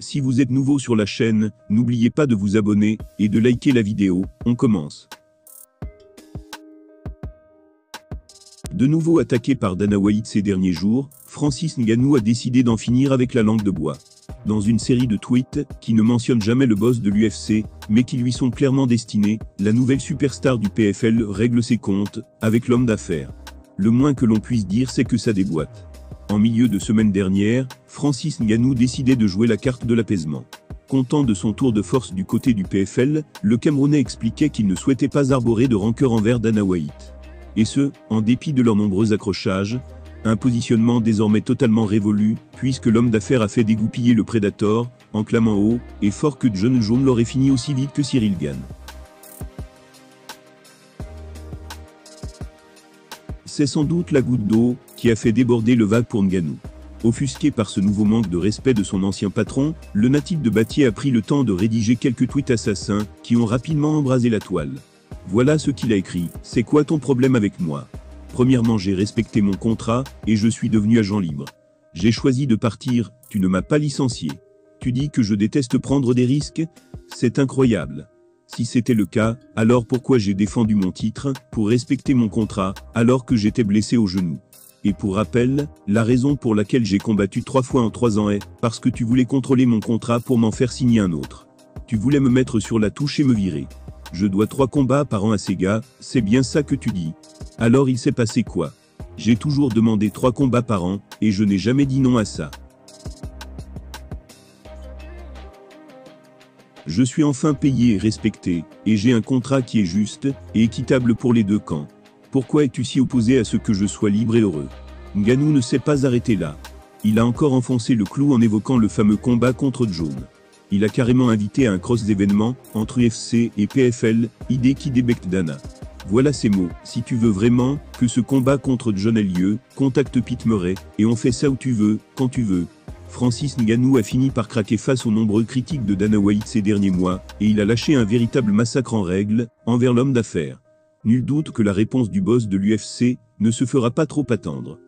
Si vous êtes nouveau sur la chaîne, n'oubliez pas de vous abonner et de liker la vidéo, on commence. De nouveau attaqué par Dana White ces derniers jours, Francis Ngannou a décidé d'en finir avec la langue de bois. Dans une série de tweets, qui ne mentionnent jamais le boss de l'UFC, mais qui lui sont clairement destinés, la nouvelle superstar du PFL règle ses comptes, avec l'homme d'affaires. Le moins que l'on puisse dire c'est que ça déboîte. En milieu de semaine dernière, Francis Ngannou décidait de jouer la carte de l'apaisement. Content de son tour de force du côté du PFL, le Camerounais expliquait qu'il ne souhaitait pas arborer de rancœur envers Dana White. Et ce, en dépit de leurs nombreux accrochages, un positionnement désormais totalement révolu, puisque l'homme d'affaires a fait dégoupiller le Predator, en clamant haut et fort que John Jones l'aurait fini aussi vite que Cyril Gann. C'est sans doute la goutte d'eau qui a fait déborder le vague pour Nganou. Offusqué par ce nouveau manque de respect de son ancien patron, le natif de Batier a pris le temps de rédiger quelques tweets assassins qui ont rapidement embrasé la toile. Voilà ce qu'il a écrit. C'est quoi ton problème avec moi? Premièrement, j'ai respecté mon contrat et je suis devenu agent libre. J'ai choisi de partir, tu ne m'as pas licencié. Tu dis que je déteste prendre des risques C'est incroyable. Si c'était le cas, alors pourquoi j'ai défendu mon titre, pour respecter mon contrat, alors que j'étais blessé au genou? Et pour rappel, la raison pour laquelle j'ai combattu trois fois en trois ans est, parce que tu voulais contrôler mon contrat pour m'en faire signer un autre. Tu voulais me mettre sur la touche et me virer. Je dois trois combats par an à ces gars, c'est bien ça que tu dis. Alors il s'est passé quoi? J'ai toujours demandé trois combats par an, et je n'ai jamais dit non à ça. Je suis enfin payé et respecté, et j'ai un contrat qui est juste et équitable pour les deux camps. Pourquoi es-tu si opposé à ce que je sois libre et heureux? Nganou ne s'est pas arrêté là. Il a encore enfoncé le clou en évoquant le fameux combat contre John. Il a carrément invité à un cross d'événements entre UFC et PFL, idée qui débecte Dana. Voilà ces mots. Si tu veux vraiment que ce combat contre John ait lieu, contacte Pete Murray, et on fait ça où tu veux, quand tu veux. Francis Ngannou a fini par craquer face aux nombreux critiques de Dana White ces derniers mois, et il a lâché un véritable massacre en règle, envers l'homme d'affaires. Nul doute que la réponse du boss de l'UFC ne se fera pas trop attendre.